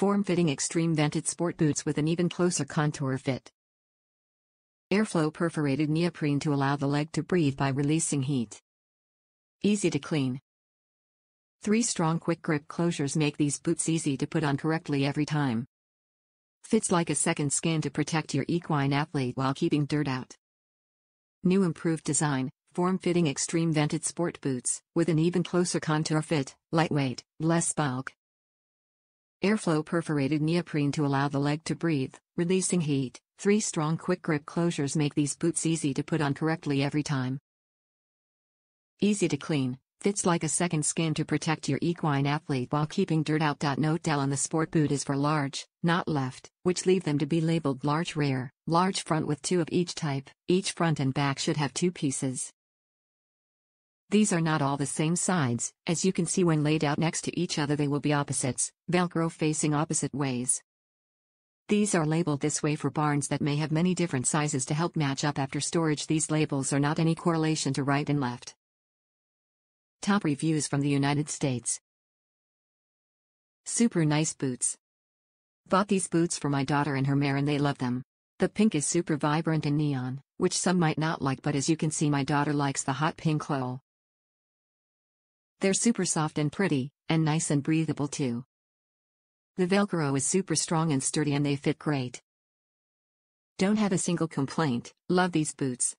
Form-fitting extreme vented sport boots with an even closer contour fit. Airflow perforated neoprene to allow the leg to breathe by releasing heat. Easy to clean. Three strong quick grip closures make these boots easy to put on correctly every time. Fits like a second skin to protect your equine athlete while keeping dirt out. New improved design, form-fitting extreme vented sport boots, with an even closer contour fit, lightweight, less bulk. Airflow perforated neoprene to allow the leg to breathe, releasing heat. Three strong quick grip closures make these boots easy to put on correctly every time. Easy to clean, fits like a second skin to protect your equine athlete while keeping dirt out. Note Del on the sport boot is for large, not left, which leave them to be labeled large rear, large front with two of each type. Each front and back should have two pieces. These are not all the same sides, as you can see when laid out next to each other they will be opposites, Velcro facing opposite ways. These are labeled this way for barns that may have many different sizes to help match up after storage. These labels are not any correlation to right and left. Top reviews from the United States. Super nice boots. Bought these boots for my daughter and her mare and they love them. The pink is super vibrant and neon, which some might not like but as you can see my daughter likes the hot pink glow. They're super soft and pretty, and nice and breathable too. The Velcro is super strong and sturdy and they fit great. Don't have a single complaint, love these boots.